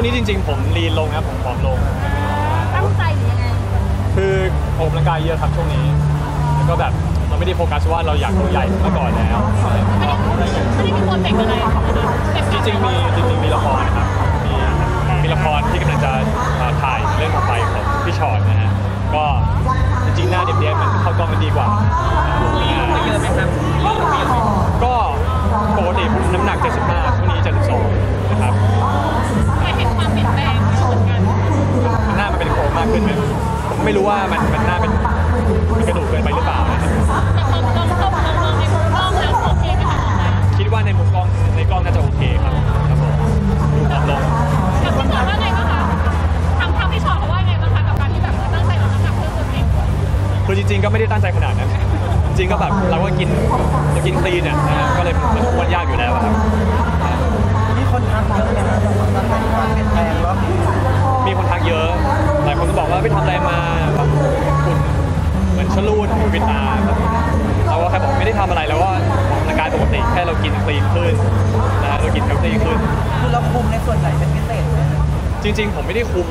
วงนี้จริง ๆ ผมลีนลงนะครับผมผอมลง ตั้งใจหรือยังไงคือออกกำลังกายเยอะครับช่วงนี้ แล้วก็แบบเราไม่ได้โฟกัสว่าเราอยากตัวใหญ่เมื่อก่อนแล้ว ไม่ได้ไม่ได้มีโปรเจกต์อะไรเต็มจริงๆมีจริงๆมีละครนะครับ ไม่รู้ว่ามันมันหน้าเป็นเป็นกระดูกเกินไปหรือเปล่านะครับแต่พอลองเข้ามาลองในมุมกล้องแล้วโอเคไหมคะของเราคิดว่าในมุมกล้องในกล้องน่าจะโอเคครับครับผมดูผอมลงกับคุณหมอว่าไงบ้างคะทางทางพี่ชอตเขาว่าไงบ้างคะกับการที่แบบตั้งใจลดน้ำหนักเพื่อตัวเองคือจริงๆก็ไม่ได้ตั้งใจขนาดนั้น จริงๆก็แบบเราก็กินเรากินคลีนเนี่ยนะฮะก็เลยมันอ้วนยากอยู่แล้วอะครับมีคนทักเยอะเลยนะตั้งแต่ความเปลี่ยนแปลงว่ามีคนทักเยอะห ลายคนก็บอกว่าไปทำอะไรมาแบบหุ่นเหมือนชะลูดผิดตาครับเราก็แค่บอกไม่ได้ทำอะไรแล้วก็ออกกำลังกายปกติแค่เรากิน clean ขึ้นนะเรากิน healthy ขึ้น คือเราคุมในส่วนไหนเป็นพิเศษไหมจริงๆ ผมไม่ได้คุม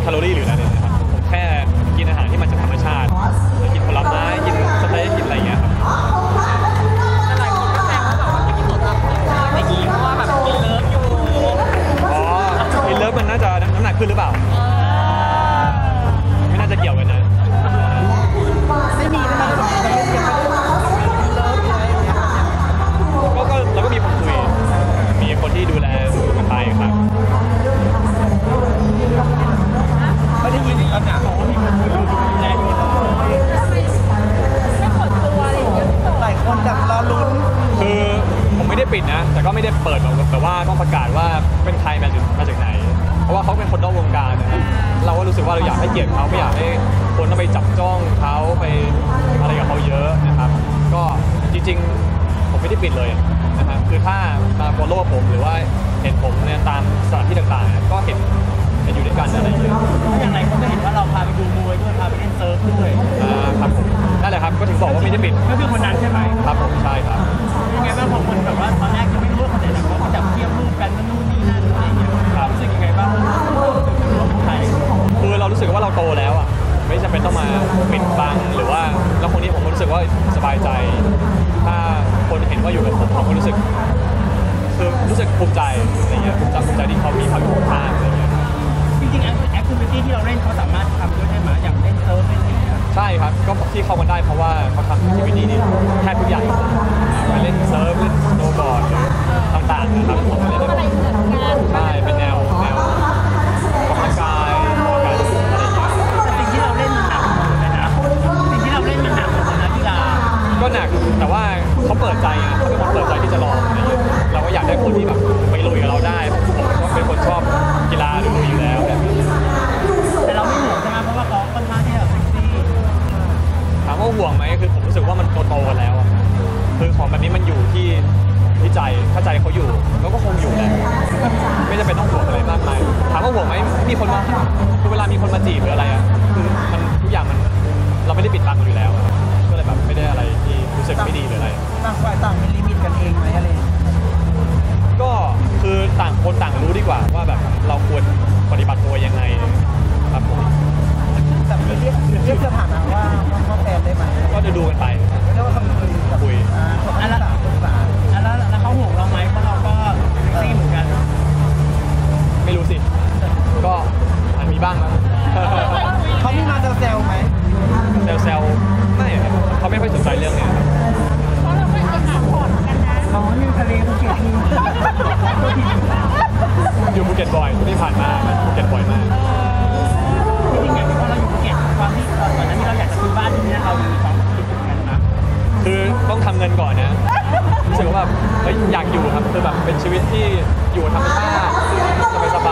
แคลอรี่หรืออะไรเลยนะครับผมแค่กินอาหารที่มันจากธรรมชาติ กินผลไม้กินสเต็กกินอะไรอย่างเงี้ยครับหลายคนก็แซวว่าแบบว่าไม่กินสดแบบไม่กินเพราะว่าแบบ in love อยู่ อ๋อ in love มันน่าจะน้ำหนักขึ้นหรือเปล่า จะเกี่ยวกันนะ ไม่มีนะครับเราไม่ได้ love อะไรอย่างเงี้ยก็ก็เราก็มีคนคุย มีคนที่ดูแลกันไปครับ ไม่ได้ยินขนาดของที่มันดูดูแลอยู่ไม่ขดตัวอะไรอย่างเงี้ยหลายคนแบบรอลุ้นคือผมไม่ได้ปิดนะ แต่ก็ไม่ได้เปิดแบบแต่ว่าต้องประกาศว่าเป็นใครมาจากมาจากไหน เพราะว่าเขาเป็นคนนอกวงการนะครับเราก็รู้สึกว่าเราอยากให้เกียรติเขาไม่อยากให้ คนต้องไปจับจ้องเขาไปอะไรกับเขาเยอะนะครับ ก็จริงๆ ผมไม่ได้ปิดเลยนะครับคือถ้ามา follow ผมหรือว่าเห็นผมเนี่ยตามสถานที่ต่างๆ ก็เห็นเห็นอยู่ด้วยกันอะไรอย่างเงี้ย อย่างไรคนก็เห็นว่าเรา สึกว่าสบายใจ ถ้าคนเห็นว่าอยู่กับผมผมก็รู้สึกคือรู้สึกภูมิใจอะไรเงี้ยภูมิใจภูมิใจที่เขามีเขาอยู่ข้างๆอะไรเงี้ยจริงๆแอคแอคทิวิตี้ที่เราเล่นเขาสามารถทำด้วยได้ไหมอย่างเล่น surf เล่นอะไรอย่างเงี้ยใช่ครับก็ที่เข้ามาได้เพราะว่าเขาทำทีวีดีนี่แทบทุกอย่างไปเล่น surf เล่นสโนว์บอร์ด เขาเปิดใจไงเขาเป็นคนเปิดใจที่จะลองอะไรเงี้ยเราก็อยากได้คนที่แบบไปลุยกับเราได้ผมก็เป็นคนชอบกีฬาลุยอยู่แล้วแบบนี้แต่เราไม่ห่วงใช่ไหมเพราะว่าเขาค่อนข้างที่จะเซ็กซี่ถามว่าห่วงไหมคือผมรู้สึกว่ามันโตๆกันแล้วอะคือของแบบนี้มันอยู่ที่ที่ใจถ้าใจเขาอยู่เขาก็คงอยู่แหละไม่จำเป็นต้องห่วงอะไรมากมายถามว่าห่วงไหมมีคนมาคือเวลามีคนมาจีบหรืออะไรอะคือมันทุกอย่างมัน ต่างฝ่ายต่างมีลิมิตกันเองไหมอะไรอย่างเงี้ยก็คือต่างคนต่างรู้ดีกว่าว่าแบบเราควรปฏิบัติตัวยังไงครับผมแต่ไม่เรียกเรียกสถานะว่าว่าแฟนได้ไหมก็จะดูกันไป ไม่ได้ว่าเขาคุยกับคุย อ่าอันละอันละแล้วเขาห่วงเราไหมเพราะเราก็เซ็กซี่เหมือนกัน ไม่รู้สิ ก็มันมีบ้างมั้งเขามีมาแซวๆไหมเซลเซลไม่ครับเขาไม่ค่อยสนใจเรื่องเนี้ยครับ อนกันนะอ๋อนี่ทะเลภูเก็ตนี่อยู่ภูเก็ตบ่อยที่ผ่านมาภูเก็ตบ่อยมากจริงๆอย่างที่ว่าเราอยู่ภูเก็ตความที่ตอนนั้นที่เราอยากจะซื้อบ้านที่นี่เรามีความคิดเหมือนกันนะคือต้องทำเงินก่อนนะรู้สึกว่าแบบเฮ้ยอยากอยู่ครับคือแบบเป็นชีวิตที่อยู่ธรรมชาติสบ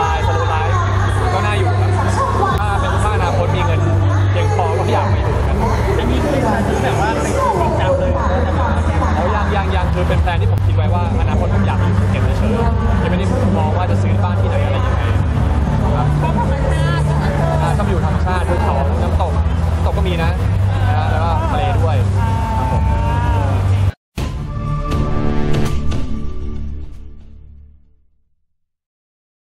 าย คิดไว้ว่าอนาคตผมอยากอยู่ภูเก็ตเฉยๆยังไม่ได้มองว่าจะซื้อบ้านที่ไหนอะไรยังไงครับชอบธรรมชาติชอบอยู่ธรรมชาติภูเขาน้ำตกตกก็มีนะ